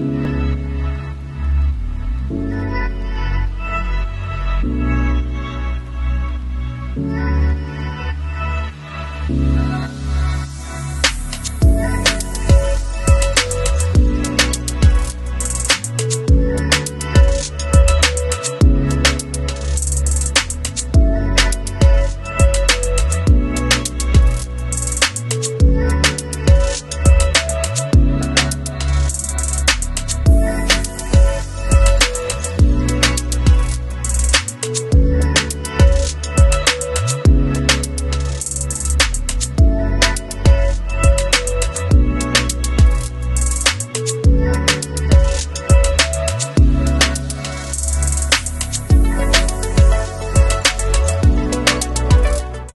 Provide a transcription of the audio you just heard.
Yeah.